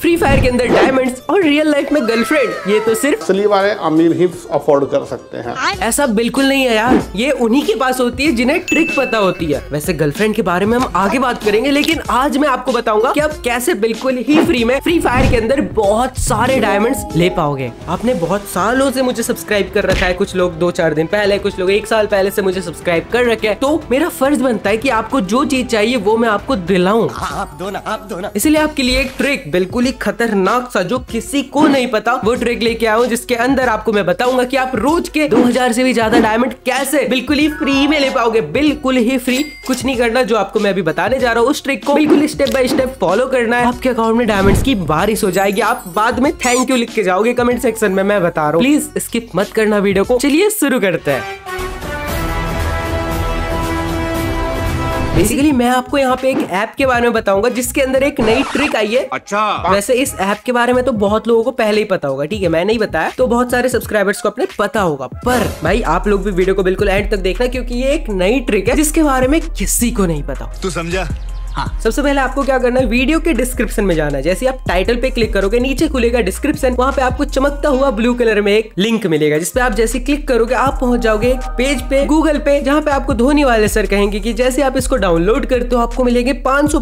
Free fire के अंदर diamonds और रियल लाइफ में गर्लफ्रेंड ये तो सिर्फ़ असली वाले अमीर ही अफोर्ड कर सकते हैं। ऐसा बिल्कुल नहीं है यार। ये उन्हीं के पास होती है जिन्हें ट्रिक पता होती है। वैसे गर्लफ्रेंड के बारे में हम आगे बात करेंगे लेकिन आज मैं आपको बताऊँगा कि आप कैसे बिल्कुल ही फ्री में फ्री फायर के अंदर बहुत सारे डायमंड्स ले पाओगे। आपने बहुत सालों से मुझे सब्सक्राइब कर रखा है। कुछ लोग दो चार दिन पहले कुछ लोग एक साल पहले से मुझे सब्सक्राइब कर रखे हैं। तो मेरा फ़र्ज़ बनता है की आपको जो चीज़ चाहिए वो मैं आपको दिलाऊं। आप दो ना आप दो ना। इसलिए आपके लिए एक ट्रिक बिल्कुल ही खतरनाक सा जो किसी को नहीं पता। वो ट्रिक लेके आया हूँ, जिसके अंदर आपको मैं बताऊँगा कि आप रोज के 2000 से भी ज़्यादा डायमंड कैसे बिल्कुल ही फ्री में ले पाओगे। बिल्कुल ही फ्री कुछ नहीं करना, जो आपको मैं अभी बताने जा रहा हूँ, उस ट्रिक को बिल्कुल स्टेप बाय स्टेप फॉलो करना है। आपके अकाउंट में डायमंड की बारिश हो जाएगी। आप बाद में थैंक यू लिख के जाओगे कमेंट सेक्शन में, मैं बता रहा हूँ। प्लीज़ स्किप मत करना वीडियो को। चलिए शुरू करते हैं। बेसिकली मैं आपको यहाँ पे एक ऐप के बारे में बताऊँगा जिसके अंदर एक नई ट्रिक आई है। अच्छा। वैसे इस ऐप के बारे में तो बहुत लोगों को पहले ही पता होगा ठीक है? मैं नहीं बताया। तो बहुत सारे सब्सक्राइबर्स को अपने पता होगा। पर भाई आप लोग भी वीडियो को बिल्कुल एंड तक देखना क्योंकि ये एक नई ट्रिक है जिसके बारे में किसी को नहीं पता। तू समझा? सबसे पहले आपको क्या करना है वीडियो के डिस्क्रिप्शन में जाना है। जैसे आप टाइटल पे क्लिक करोगे, नीचे खुलेगा डिस्क्रिप्शन वहाँ पे आपको चमकता हुआ ब्लू कलर में एक लिंक मिलेगा जिसपे आप जैसे क्लिक करोगे, आप पहुँच जाओगे एक पेज पे गूगल पे, जहाँ पे आपको धोनी वाले सर कहेंगे कि जैसे आप इसको डाउनलोड करते हो, आपको मिलेंगे पाँच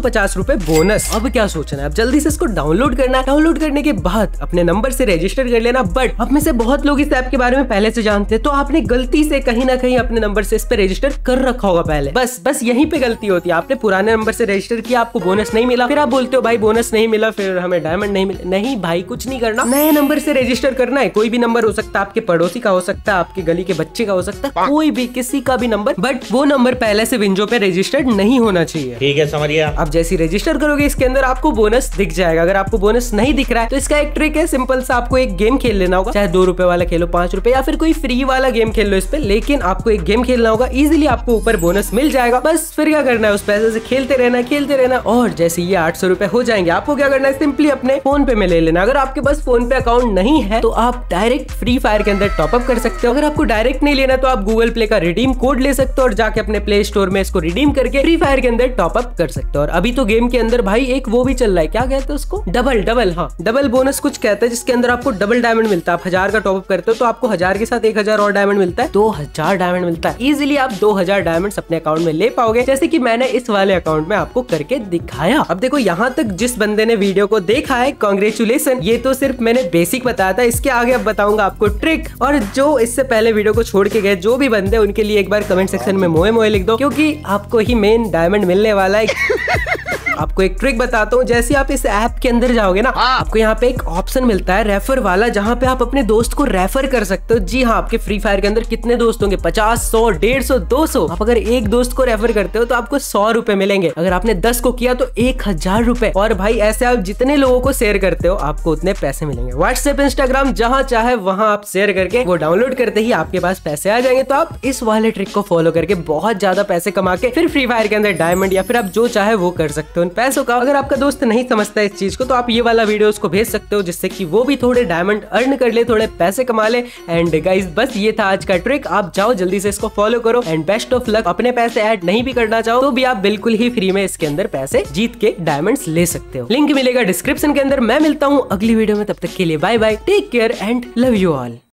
बोनस अब क्या सोचना है? आप जल्दी से इसको डाउनलोड करना है। डाउनलोड करने के बाद अपने नंबर से रजिस्टर कर लेना। बट अब में से बहुत लोग इस ऐप के बारे में पहले से जानते हैं तो आपने गलती से कहीं ना कहीं अपने नंबर से इस पे रजिस्टर कर रखा होगा पहले। बस बस यहीं पे गलती होती है। आपने पुराने नंबर से रजिस्टर किया आपको बोनस नहीं मिला। फिर आप बोलते हो भाई बोनस नहीं मिला फिर हमें डायमंड नहीं मिला। नहीं भाई कुछ नहीं करना। नए नंबर से रजिस्टर करना है। कोई भी नंबर हो सकता है आपके पड़ोसी का हो सकता है आपके गली के बच्चे का हो सकता है कोई भी किसी का भी नंबर बट वो नंबर पहले से विंजो पे रजिस्टर्ड नहीं होना चाहिए। ठीक है समझिए आप। जैसे रजिस्टर करोगे इसके अंदर आपको बोनस दिख जाएगा। अगर आपको बोनस नहीं दिख रहा है तो इसका एक ट्रिक है। सिंपल सा आपको एक गेम खेल लेना होगा। चाहे दो रुपए वाला खेलो पाँच रुपए या फिर कोई फ्री वाला गेम खेल लो इस पे लेकिन आपको एक गेम खेलना होगा। इजिली आपको ऊपर बोनस मिल जाएगा। बस फिर क्या करना है? उस पैसे से खेलते रहना खेलते रहना। और जैसे ये आठ सौ रुपए हो जाएँगे आपको क्या करना है सिंपली अपने फ़ोन पे में ले लेना। अगर आपके पास फ़ोन पे अकाउंट नहीं है तो आप डायरेक्ट फ्री फायर के अंदर टॉपअप कर सकते हो। अगर आपको डायरेक्ट नहीं लेना तो आप गूगल प्ले का रिडीम कोड ले सकते हो और जाके अपने प्ले स्टोर में इसको रिडीम करके फ्री फायर के अंदर टॉपअप कर सकते हो। और अभी तो गेम के अंदर भाई एक वो भी चल रहा है, क्या कहते हैं उसको? डबल डबल हाँ डबल बोनस कुछ कहते हैं, जिसके अंदर आपको डबल डायमंड मिलता है। आप हज़ार का टॉपअप करते हो तो आपको हज़ार के साथ एक हज़ार और डायमंड मिलता है। दो हज़ार डायमंड मिलता है। इजिली आप दो हज़ार डायमंड अपने अकाउंट में ले पाओगे। जैसे कि मैंने इस वाले अकाउंट में आपको करके दिखाया। अब देखो, यहाँ तक जिस बंदे ने वीडियो को देखा है कॉन्ग्रेचुलेसन ये तो सिर्फ़ मैंने बेसिक बताया था, इसके आगे अब बताऊँगा आपको ट्रिक और जो इससे पहले वीडियो को छोड़ के गए, जो भी बंदे, उनके लिए एक बार कमेंट सेक्शन में मोए मोए लिख दो, क्योंकि आपको ही मेन डायमंड मिलने वाला है। आपको एक ट्रिक बताता हूँ। जैसे आप इस ऐप के अंदर जाओगे ना आपको यहाँ पे एक ऑप्शन मिलता है रेफर वाला जहाँ पे आप अपने दोस्त को रेफर कर सकते हो। जी हाँ आपके फ्री फायर के अंदर कितने दोस्त होंगे? पचास सौ डेढ़ सौ दो सौ। आप अगर एक दोस्त को रेफर करते हो तो आपको सौ रुपए मिलेंगे। अगर आपने दस को किया तो एक हज़ार रुपए। और भाई ऐसे आप जितने लोगों को शेयर करते हो आपको उतने पैसे मिलेंगे। व्हाट्सएप इंस्टाग्राम जहाँ चाहे वहाँ आप शेयर करके वो डाउनलोड करते ही आपके पास पैसे आ जाएँगे। तो आप इस वाले ट्रिक को फॉलो करके बहुत ज़्यादा पैसे कमा के फिर फ्री फायर के अंदर डायमंड या फिर आप जो चाहे वो कर सकते हो। उन पैसों का अगर आपका दोस्त नहीं समझता इस चीज़ को तो आप ये वाला वीडियो उसको भेज सकते हो, जिससे कि वो भी थोड़े डायमंड अर्न कर ले, थोड़े पैसे कमा ले। एंड गाइस बस ये था आज का ट्रिक आप जाओ जल्दी से इसको फॉलो करो। एंड बेस्ट ऑफ़ लक अपने पैसे ऐड नहीं भी करना चाहो तो भी आप बिल्कुल ही फ्री में इसके अंदर पैसे जीत के डायमंड ले सकते हो। लिंक मिलेगा डिस्क्रिप्शन के अंदर। मैं मिलता हूँ अगली वीडियो में, तब तक के लिए bye bye take care and love you all